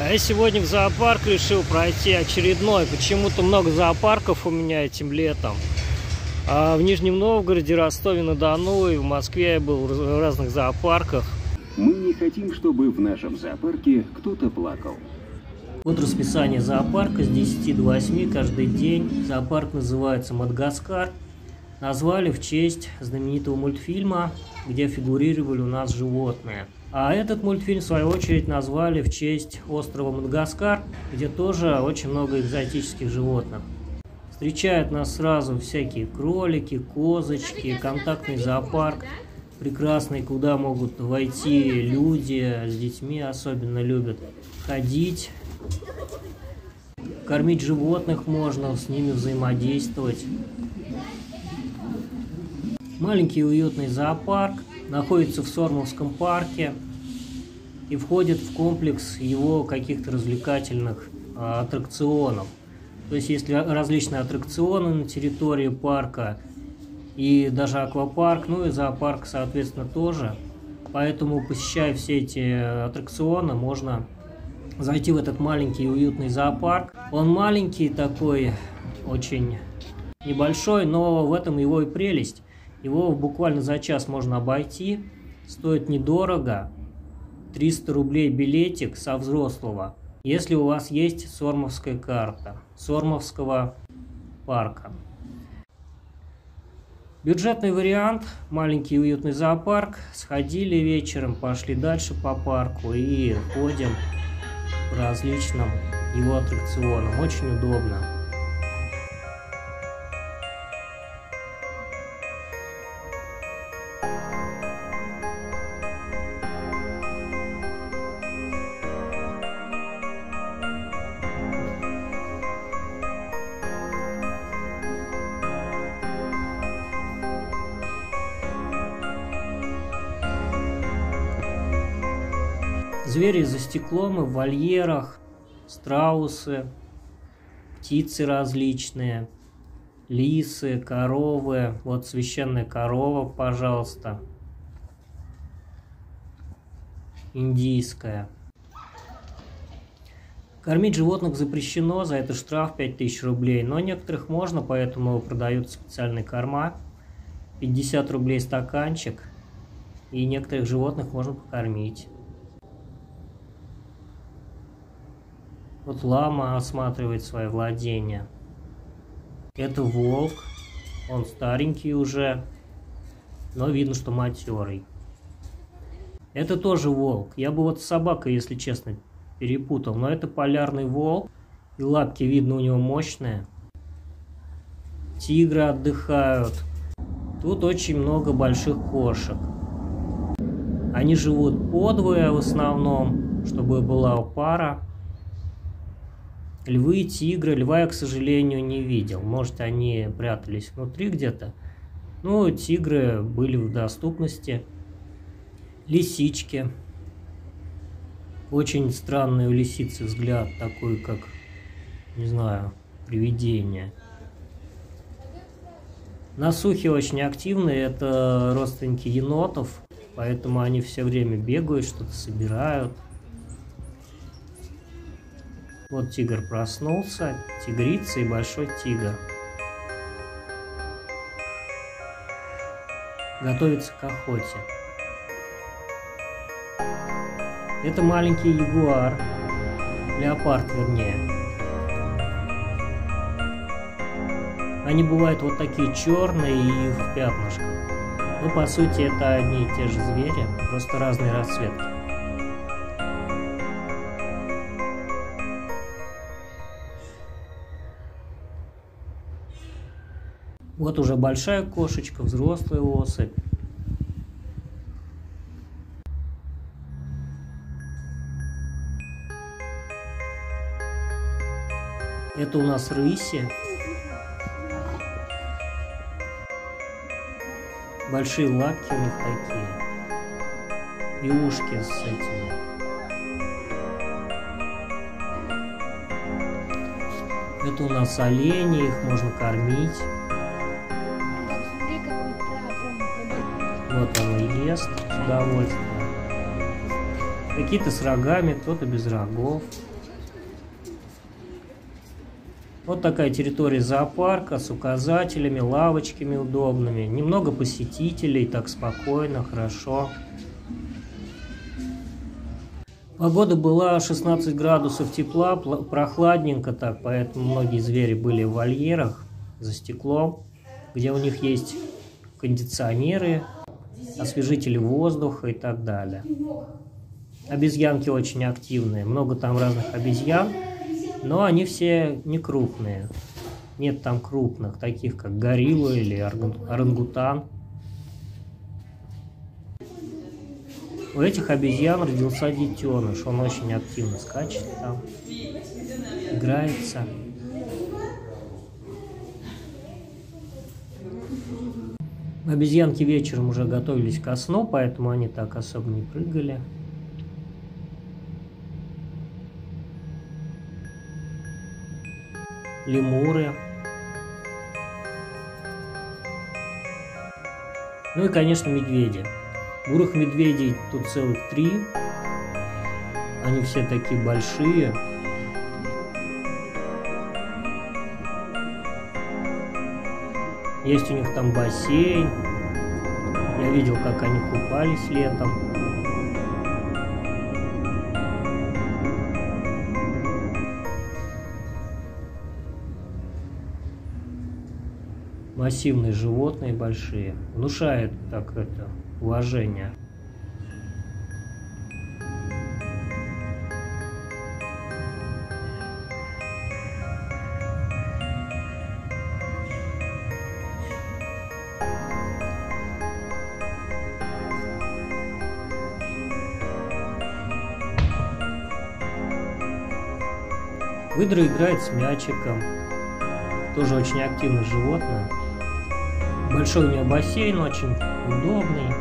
А я сегодня в зоопарк решил пройти очередной. Почему-то много зоопарков у меня этим летом. А в Нижнем Новгороде, Ростове-на-Дону и в Москве я был в разных зоопарках. Мы не хотим, чтобы в нашем зоопарке кто-то плакал. Вот расписание зоопарка с 10 до 8 каждый день. Зоопарк называется «Мадагаскар». Назвали в честь знаменитого мультфильма, где фигурировали у нас животные – а этот мультфильм, в свою очередь, назвали в честь острова Мадагаскар, где тоже очень много экзотических животных. Встречают нас сразу всякие кролики, козочки, контактный зоопарк, прекрасный, куда могут войти люди, с детьми особенно любят ходить. Кормить животных можно, с ними взаимодействовать. Маленький уютный зоопарк – находится в Сормовском парке и входит в комплекс его каких-то развлекательных а, аттракционов. То есть есть различные аттракционы на территории парка и даже аквапарк, ну и зоопарк, соответственно, тоже. Поэтому, посещая все эти аттракционы, можно зайти в этот маленький уютный зоопарк. Он маленький такой, очень небольшой, но в этом его и прелесть. Его буквально за час можно обойти. Стоит недорого. 300 рублей билетик со взрослого. Если у вас есть Сормовская карта Сормовского парка. Бюджетный вариант, маленький уютный зоопарк. Сходили вечером, пошли дальше по парку и ходим по различным его аттракционам. Очень удобно. Звери за стеклом и в вольерах, страусы, птицы различные, лисы, коровы. Вот священная корова, пожалуйста. Индийская. Кормить животных запрещено, за это штраф 5000 рублей, но некоторых можно, поэтому продают специальные корма. 50 рублей стаканчик, и некоторых животных можно покормить. Вот лама осматривает свое владение. Это волк. Он старенький уже, но видно, что матерый. Это тоже волк. Я бы вот с собакой, если честно, перепутал. Но это полярный волк. И лапки, видно, у него мощные. Тигры отдыхают. Тут очень много больших кошек. Они живут подвое в основном, чтобы была пара. Львы, тигры. Льва я, к сожалению, не видел. Может, они прятались внутри где-то. Ну, тигры были в доступности. Лисички. Очень странный у лисицы взгляд, такой, как, не знаю, привидение. Насухи очень активные, это родственники енотов, поэтому они все время бегают, что-то собирают. Вот тигр проснулся, тигрица и большой тигр. Готовится к охоте. Это маленький ягуар, леопард вернее. Они бывают вот такие черные и в пятнышках. Но по сути это одни и те же звери, просто разные расцветки. Вот уже большая кошечка, взрослая особь. Это у нас рыси. Большие лапки у них такие. И ушки с этими. Это у нас олени, их можно кормить. Вот он и ест с удовольствием. Какие-то с рогами, кто-то без рогов. Вот такая территория зоопарка с указателями, лавочками удобными. Немного посетителей, так спокойно, хорошо. Погода была 16 градусов тепла, прохладненько так, поэтому многие звери были в вольерах за стеклом, где у них есть кондиционеры, освежители воздуха и так далее. Обезьянки очень активные, много там разных обезьян. Но они все не крупные. Нет там крупных, таких как горилла или орангутан. У этих обезьян родился детеныш. Он очень активно скачет там, играется. Обезьянки вечером уже готовились ко сну, поэтому они так особо не прыгали. лемуры. Ну и, конечно, медведи. Бурых медведей тут целых три. Они все такие большие. Есть у них там бассейн. Я видел, как они купались летом. массивные животные большие. Внушает так это уважение. Выдра играет с мячиком. Тоже очень активное животное. Большой у нее бассейн, очень удобный.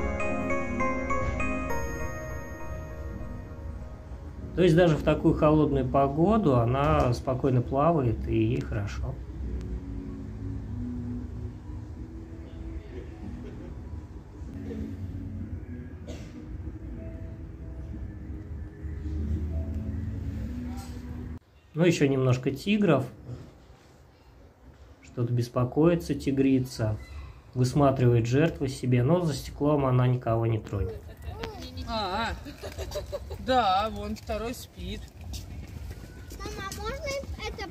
То есть даже в такую холодную погоду она спокойно плавает и ей хорошо. Ну, еще немножко тигров. Что-то беспокоится тигрица высматривает жертву себе, но за стеклом она никого не тронет. А, да, вон второй спит. Мама, можно это,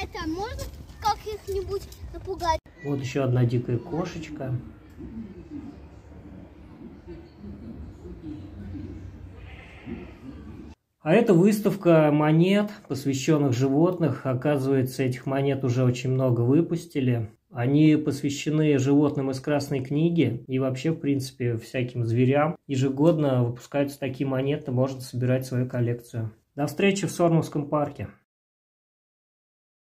это можно как-нибудь напугать? Вот еще одна дикая кошечка. А это выставка монет, посвященных животных. Оказывается, этих монет уже очень много выпустили. Они посвящены животным из Красной книги и вообще, в принципе, всяким зверям. Ежегодно выпускаются такие монеты, можно собирать свою коллекцию. До встречи в Сормовском парке.